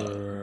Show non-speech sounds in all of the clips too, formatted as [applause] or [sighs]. Uh.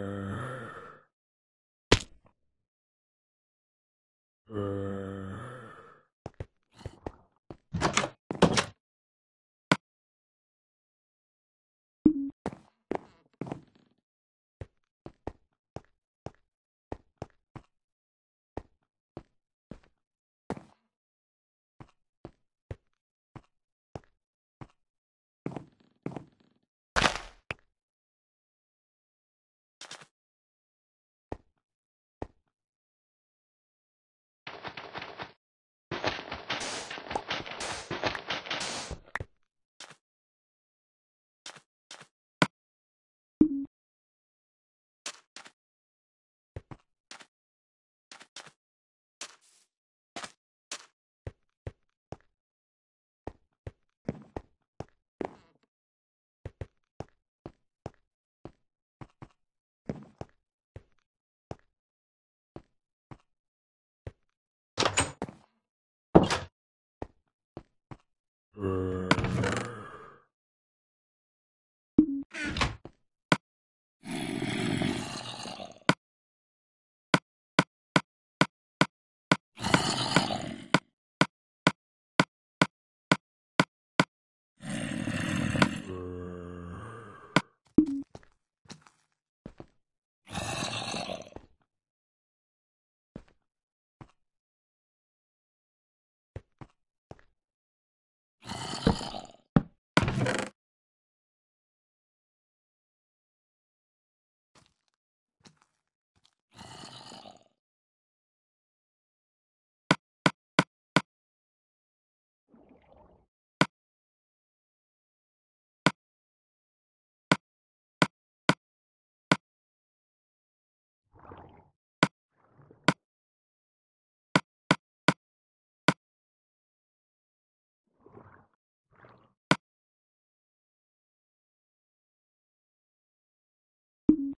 嗯。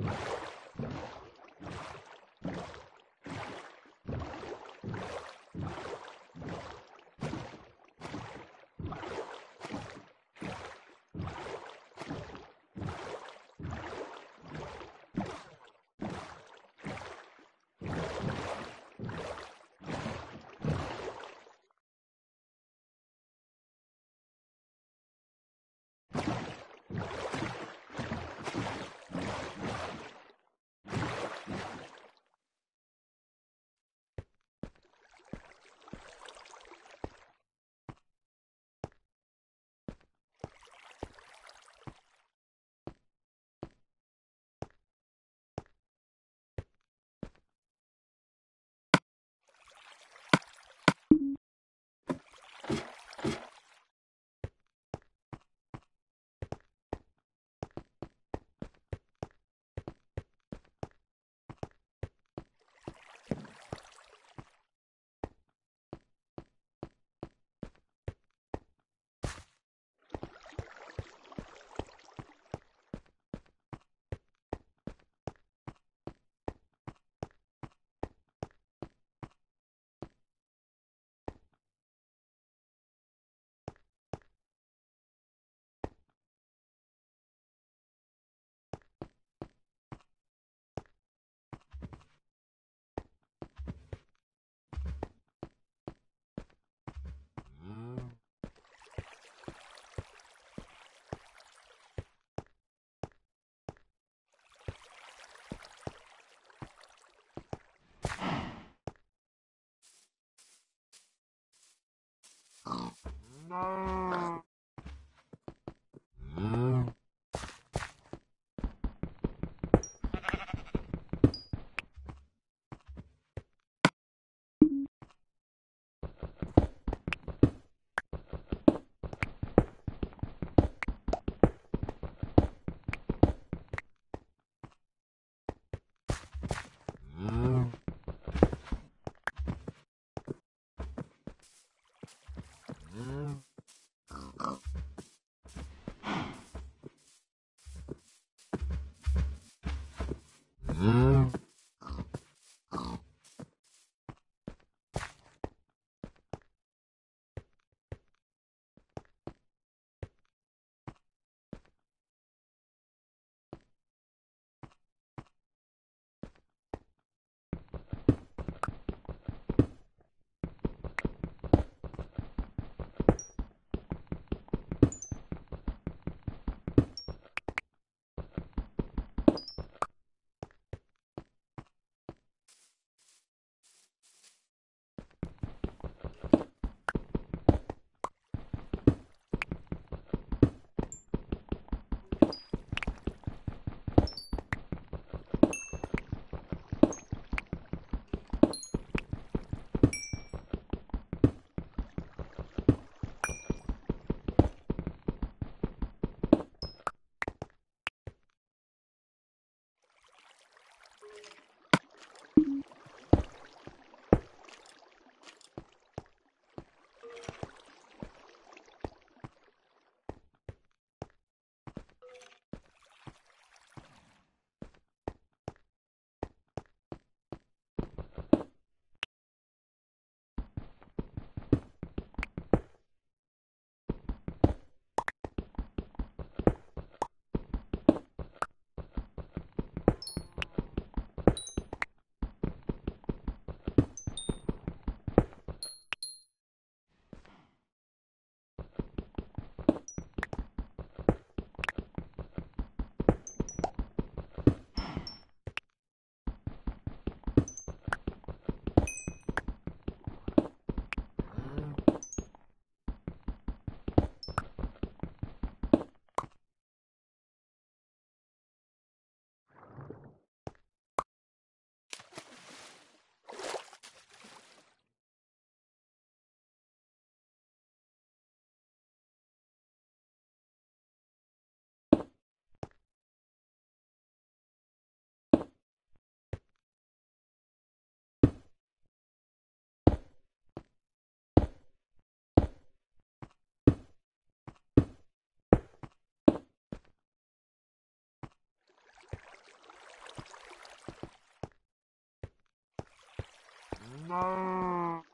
you [sighs] No. No. Mm-hmm. 嗯。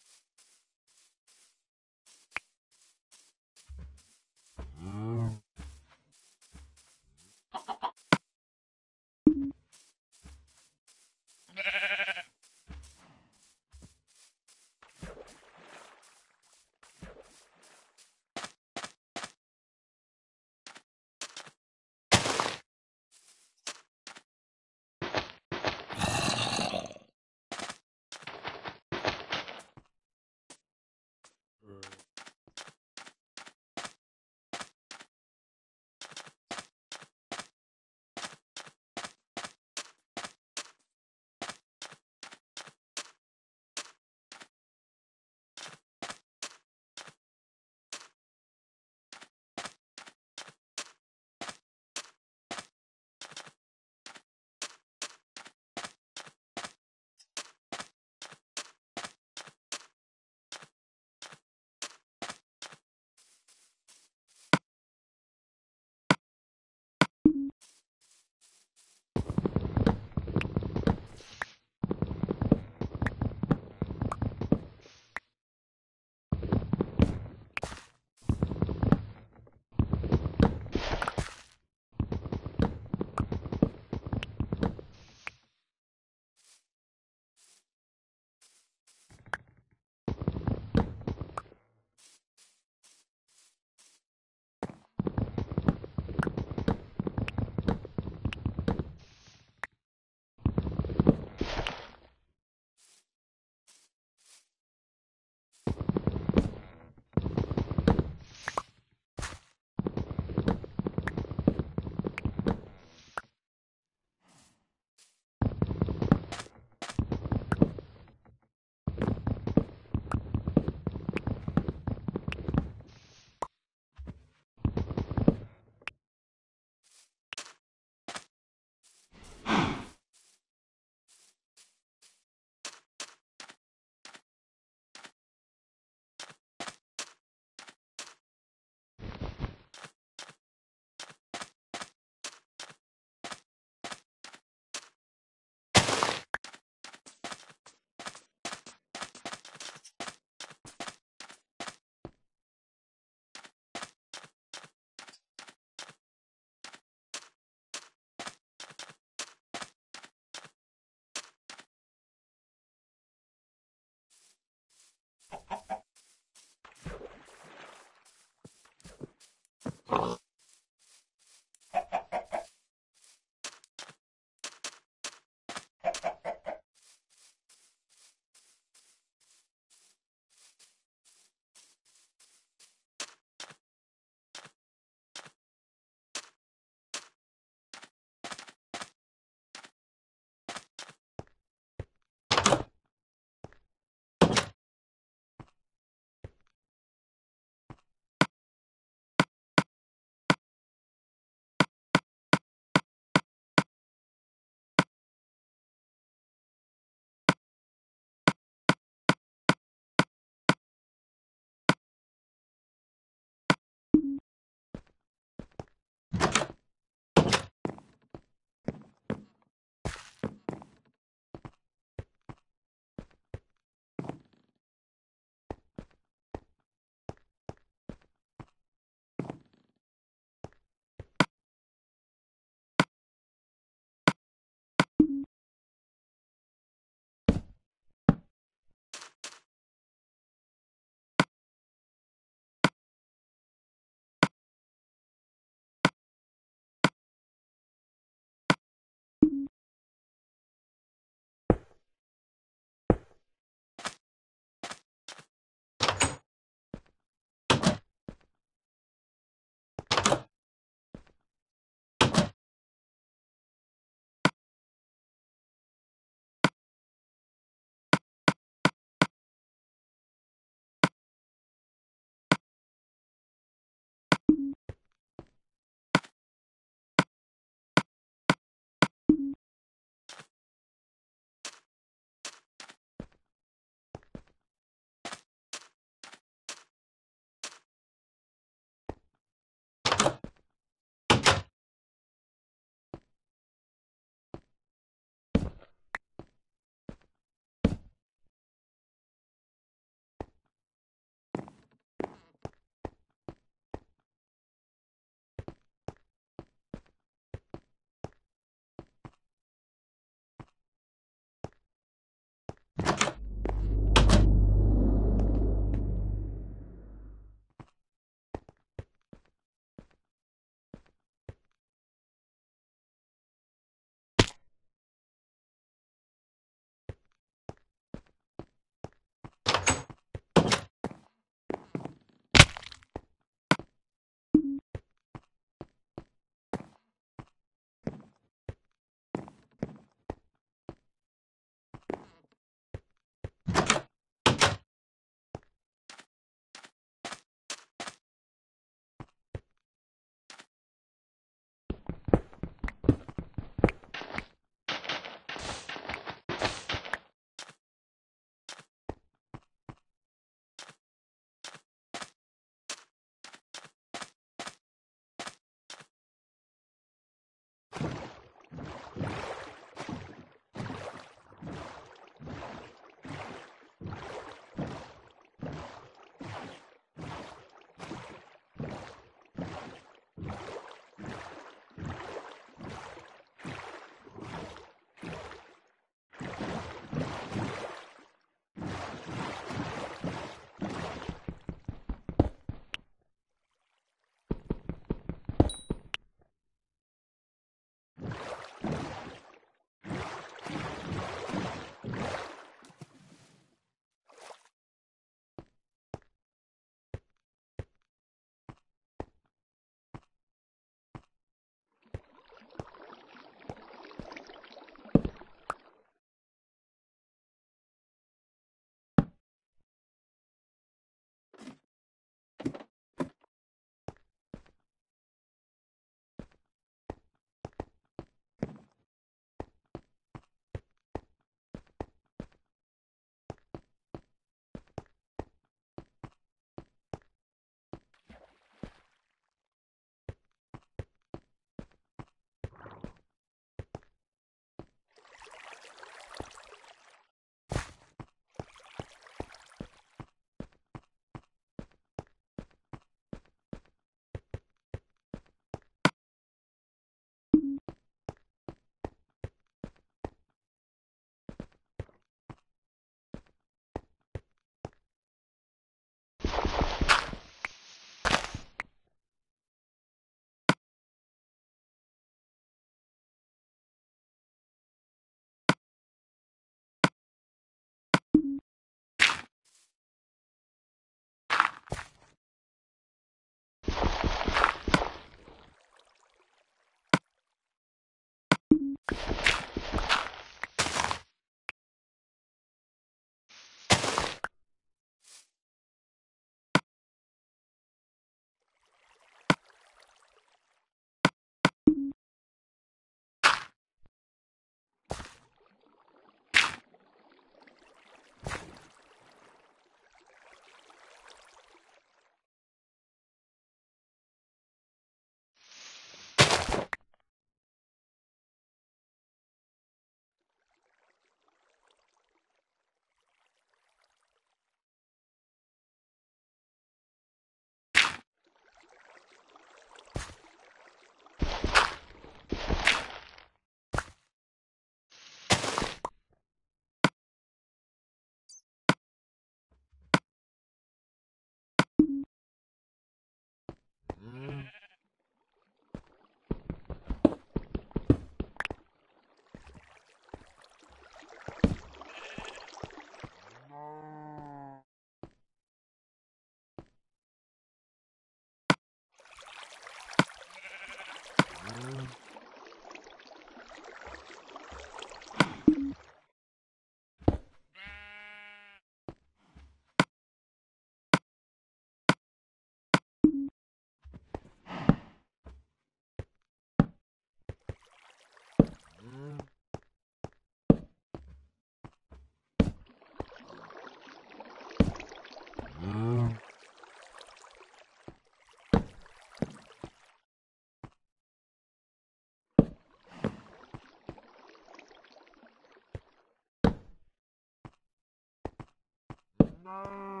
No.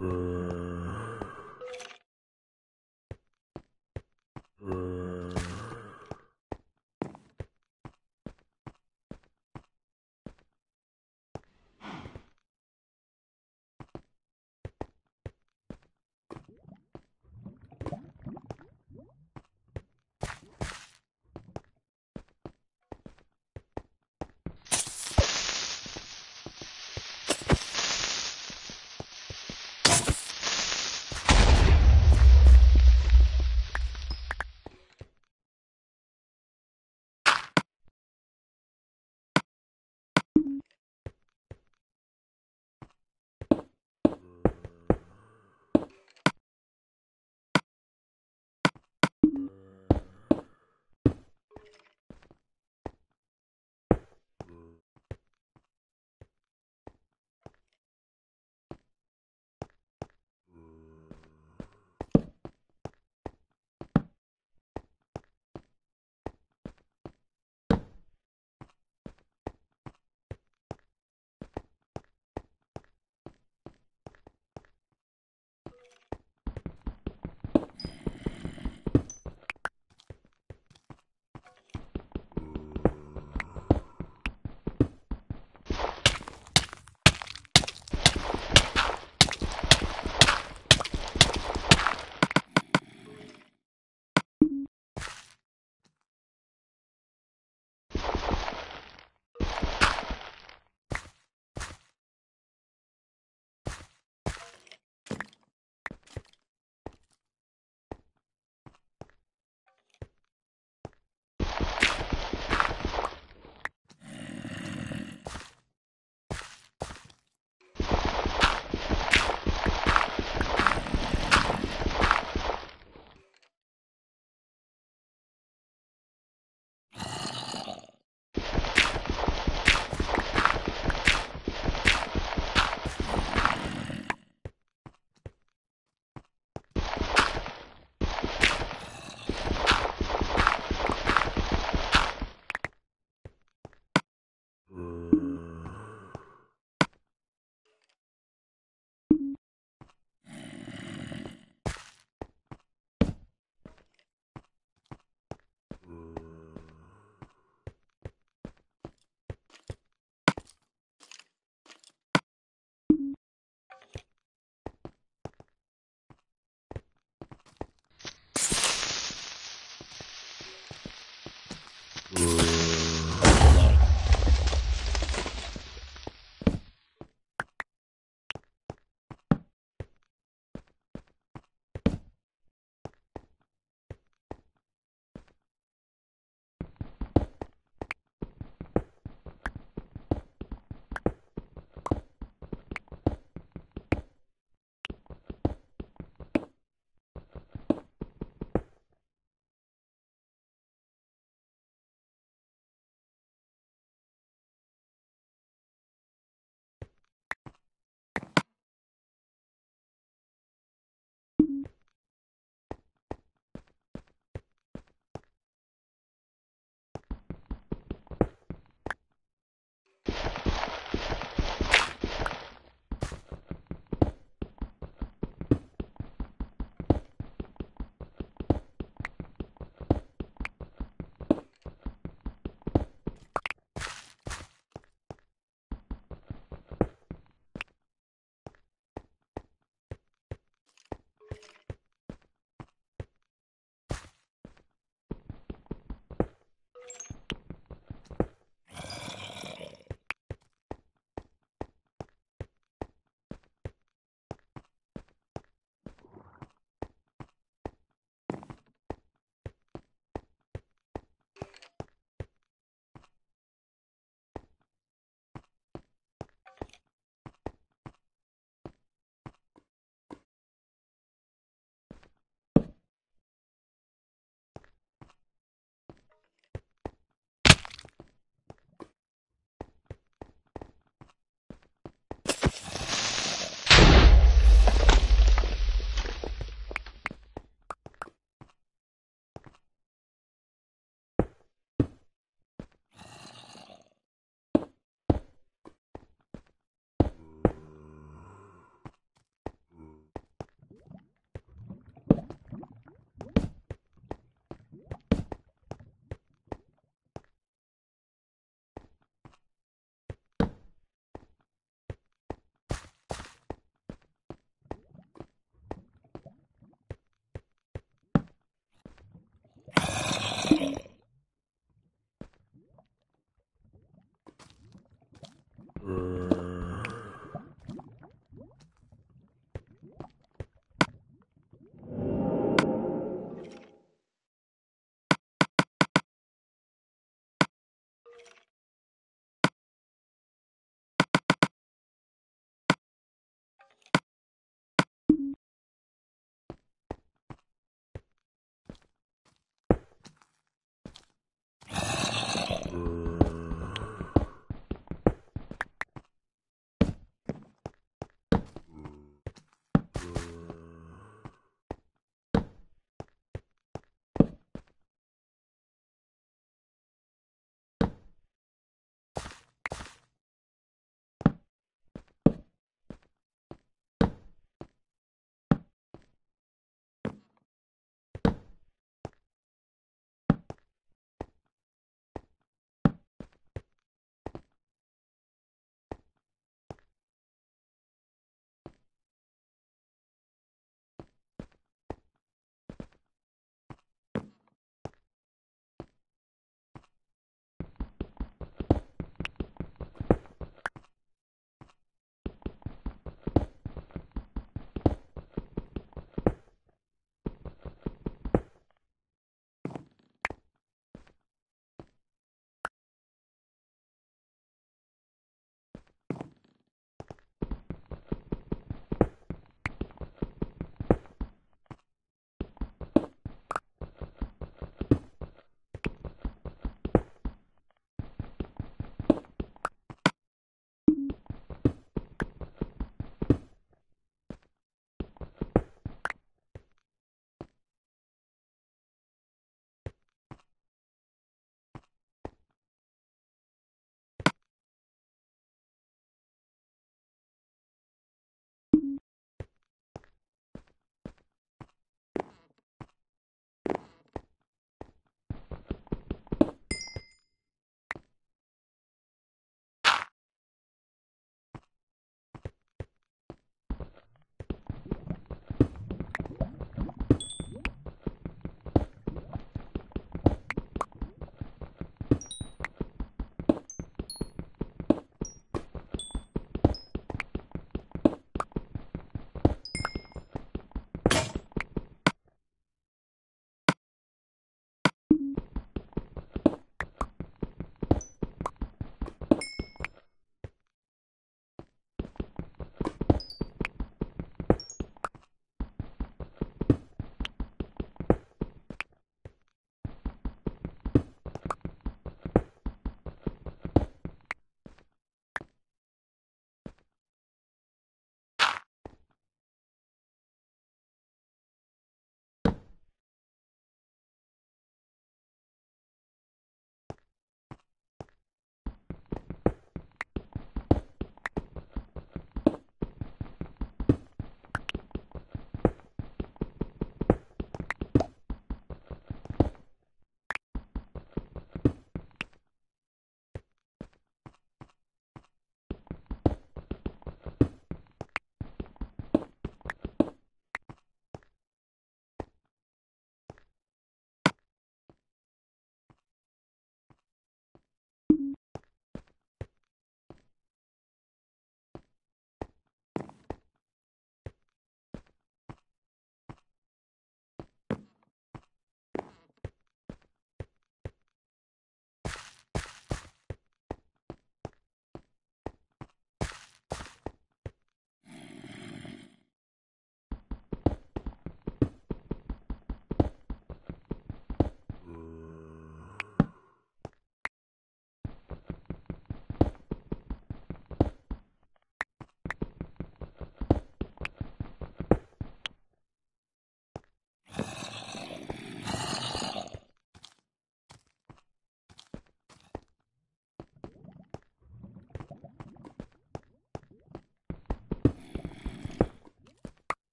嗯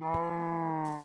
no